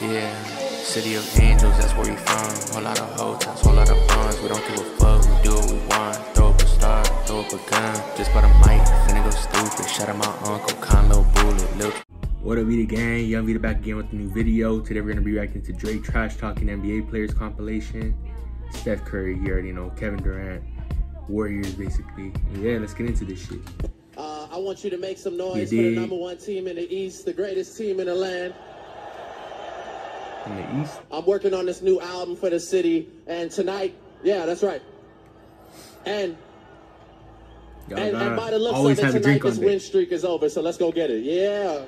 Yeah, city of angels, that's where we from. Whole lot of hotels, whole lot of buns. We don't give a fuck, we do what we want. Throw up a star, throw up a gun. Just bought a mic, finna go stupid. Shout out my uncle, con little bullet, little. What up, Vida Gang? Young Vida back again with a new video. Today we're gonna be reacting to Drake Trash Talking NBA Players compilation. Steph Curry, you already know. Kevin Durant, Warriors, basically. And yeah, let's get into this shit. Uh, I want you to make some noise for the number one team in the East, the greatest team in the land. In the East, I'm working on this new album for the city, and tonight, yeah, that's right. And y'all and, and by gotta the looks of it, tonight drink this win streak is over. So let's go get it. Yeah.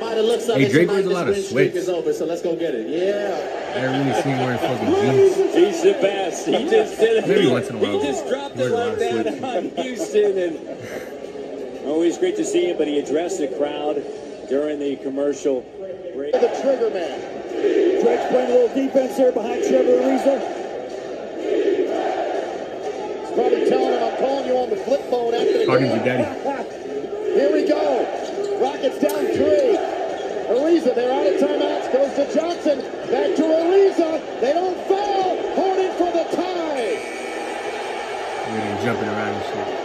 By the looks of Hey, it, Drake tonight this win streak is over. So let's go get it. Yeah. I haven't really seen him wearing fucking jeans. He's the best. He just did it. Maybe once in a while. He just dropped He it a lot like that on Houston, and always great to see him. But he addressed the crowd during the commercial break. The trigger man. Drake's playing a little defense here behind Trevor Ariza. He's probably telling him I'm calling you on the flip phone after the Talking to game. daddy. Here we go. Rockets down three. Ariza, they're out of timeouts. Goes to Johnson. Back to Ariza. They don't foul. Hornet for the tie. We're jumping around and shit.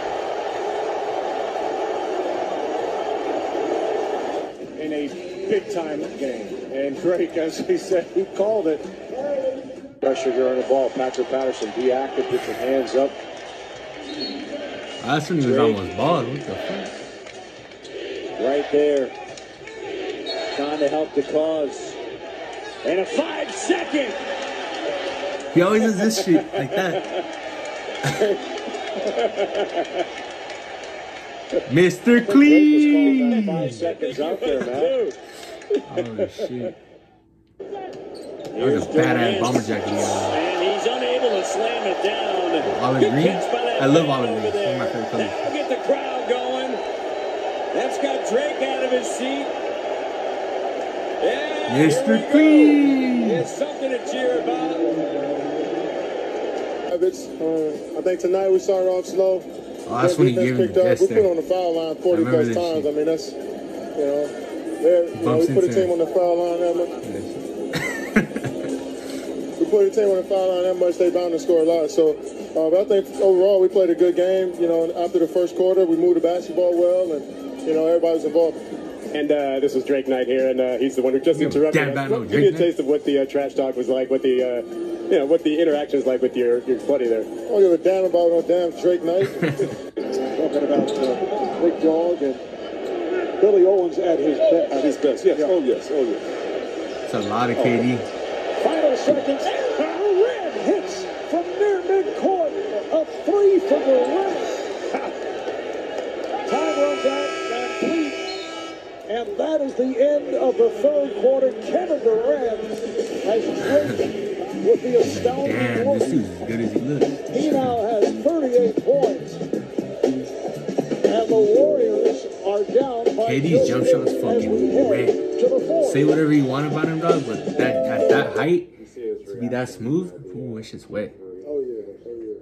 in a big time game. And Drake, as he said, he called it. Pressure during the ball. Patrick Patterson, be active, get your hands up. That's when he was almost bald. What the fuck? Right there, trying to help the cause. And a five second. He always does this shit like that. Mr. Drake was called Clean! five seconds out there, man. Oh shit. That Here's was a badass Durant. bomber jacket. he. And he's unable to slam it down. Olive green? catch by that I love man olive over green. It's one of my there. favorite colors. That'll get the crowd going. That's got Drake out of his seat. Yeah, Mr. go. Clean! There's something to cheer about. Uh, I think tonight we started off slow. Oh, that's when he gave him picked the up. best We put there. on the foul line 40 I plus times. shit. I mean, that's, you know, they're, you know we put a team on the foul line that much. We put a team on the foul line that much, they bound to score a lot. So, uh, but I think overall we played a good game. You know, after the first quarter, we moved the basketball well, and you know everybody was involved. And uh, this is Drake Night here, and uh, he's the one who just Give interrupted damn us. bad Well, Give me a taste of what the uh, trash talk was like, what the uh, you know what the interactions like with your your buddy there. I don't give a damn about no damn Drake Night. Talking about uh, Big Dog and Billy Owens at his best. At his best, yes. Oh yes, oh yes. It's a lot of KD. Final seconds. Red hits from near midcourt. A three from the rim. Time runs out complete. And that is the end of the third quarter. Kevin Durant has Drake with the astounding Damn, look. this dude's as good as he looks. He now has 38 points. And the Warriors are down by KD's jump shot's as fucking we head red. to the fourth. Say whatever you want about him, dog, but that at that height, to be that smooth, ooh, that shit's wet. Oh yeah, oh yeah,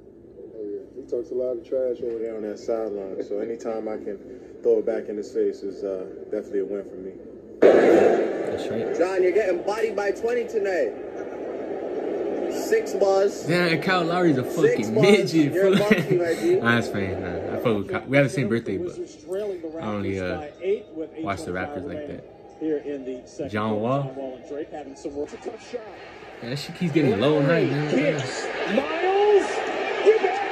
oh yeah. He talks a lot of trash over there on that sideline. So anytime I can throw it back in his face is uh, definitely a win for me. That's right. John, you're getting bodied by 20 tonight. Six bars. Yeah, and Kyle Lowry's a fucking bars. midget. You're a fool. monkey, my G. Nah, that's fine. Nah, I fuck with Kyle. We have the same birthday, but Wizards trailing the I only, uh, by eight with watch the 8:25 Raptors like that. Here in the John. Wall? John Wall and Drake having some work. It's a tough shot. yeah, that shit keeps getting low and high, man. Miles. You bet.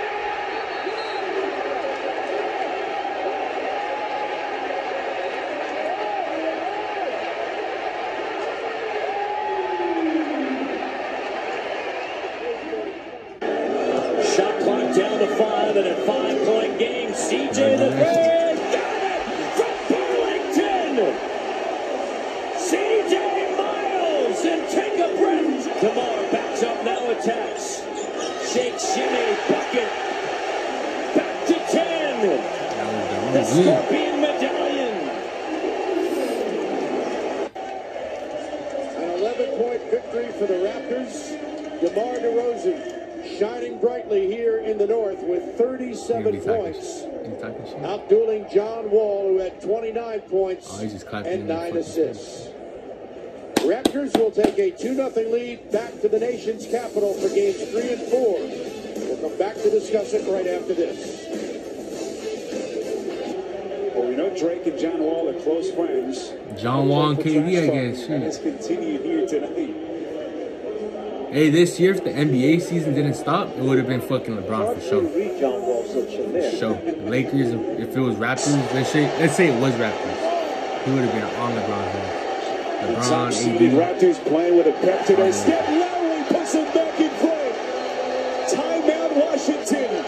Shot clock down to five and a five-point game. CJ the third. Got it from Burlington. CJ Miles and take a breath. DeMar backs up now attacks. Shake shimmy bucket. Back to ten. The was the wrong move. Scorpion medallion. An 11-point victory for the Raptors. DeMar DeRozan shining brightly here in the North with 37 points. Outdueling John Wall, who had 29 points Oh, he's just clapping and nine assists. Raptors will take a 2-0 lead back to the nation's capital for games three and four. We'll come back to discuss it right after this. Well, we know Drake and John Wall are close friends. John Wall and KD, I guess. And it's continued here tonight. Hey, this year, if the NBA season didn't stop, it would have been fucking LeBron for sure. read John Wall such a For sure. Lakers, if it was Raptors, let's say, let's say it was Raptors, he would have been on LeBron's head. Top LeBron, seeded AD. Raptors playing with a pep today. Oh. Steph Lowry puts them back in play. Timeout, Washington.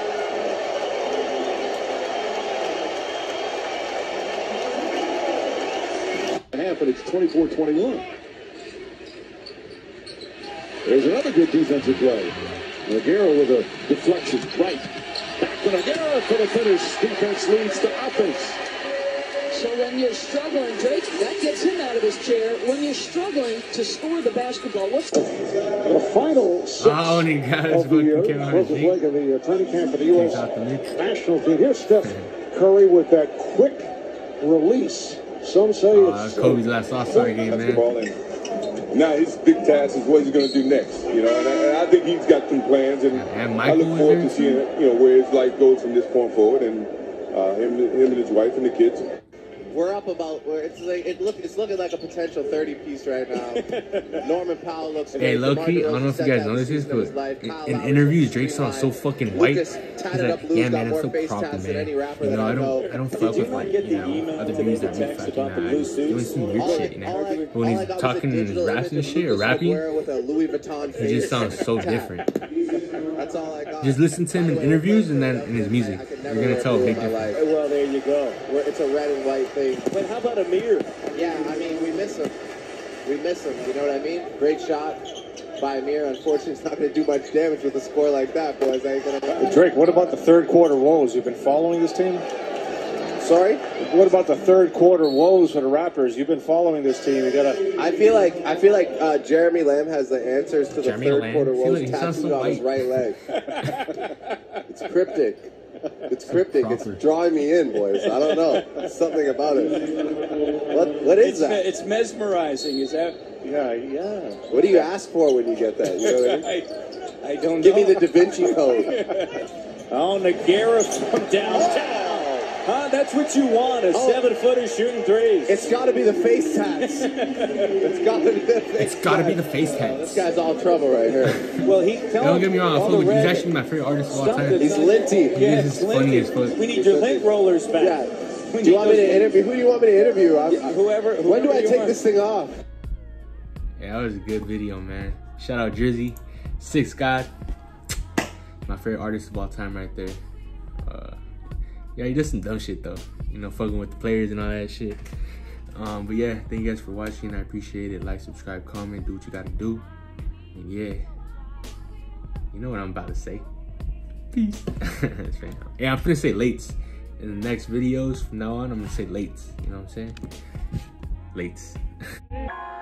half, and it's 24-21. There's another good defensive play. Nogueira with a deflection. Right. Back to Nogueira for the finish. Defense leads to offense. So when you're struggling, Drake, that gets him out of his chair. When you're struggling to score the basketball, what's The final six Oh, and he got his of the year. fucking Kevin Closest leg of the uh, training camp for the U.S. out the Knicks. national team. Here's Steph Curry with that quick release. Some say Uh, it's Kobe's last All-Star game, man. Now his big task is what he's going to do next. You know, and I, and I think he's got some plans, and, And I look forward to seeing you know where his life goes from this point forward, and uh, him, him and his wife and the kids. We're up about where it's like it look it's looking like a potential 30 piece right now. Norman Powell looks Hey, great. low key, I don't know if you guys that noticed this, season of his but in, in interviews, Drake sounds so fucking white. He's tatted up like, yeah, man, more it's so face proper, man. any rapper You know, I I don't, I don't Did fuck with like, you know, other dudes that be text fucking, about the nah, blue doing suits? some weird shit, you know. But when he's I he's got talking in his digital and shit or rapping, Nogueira with a Louis Vuitton it just sounds so different. That's all I got. Just listen to him in interviews and then in his music. You're gonna tell a big difference. Well, there you go. It's a red and white thing. But how about Amir? Yeah, I mean, we miss him. We miss him. You know what I mean? Great shot by Amir. Unfortunately, it's not going to do much damage with a score like that, boys. I ain't gonna. Drake, what about the third quarter woes? You've been following this team? Sorry. What about the third quarter woes for the Raptors? You've been following this team. You gotta. I feel like I feel like uh, Jeremy Lamb has the answers to the Jeremy third Lamb? quarter woes like tattooed so on his right leg. it's cryptic. It's cryptic. It's proper. drawing me in, boys. I don't know. Something about it. What What is that? it's mesmerizing. Is that? Yeah, yeah. What do you ask for when you get that? You know what I mean? I, I don't Give me the Da Vinci Code. Oh, Nogueira from downtown. Huh? That's what you want. A Oh. seven footer shooting threes. It's got to be the face tats. it's got to be the face. It's gotta be the face Oh, this guy's all trouble right here. well, he tell Don't get me wrong, I all fuck the with, he's actually my favorite artist of all time. He's on- linty. Yeah, He's it's funny as fuck. We need your lint rollers back. Yeah. Do you want me to interview? Who do you want me to interview? I'm, Yeah, Whoever. when do I take want. this thing off? Yeah, that was a good video, man. Shout out Drizzy, Six God, my favorite artist of all time, right there. Yeah, he does some dumb shit though. You know, fucking with the players and all that shit. Um, but yeah, thank you guys for watching. I appreciate it. Like, subscribe, comment, do what you gotta do. And yeah, you know what I'm about to say. Peace. Right. Yeah, I'm gonna say lates in the next videos. From now on, I'm gonna say lates. You know what I'm saying? Lates.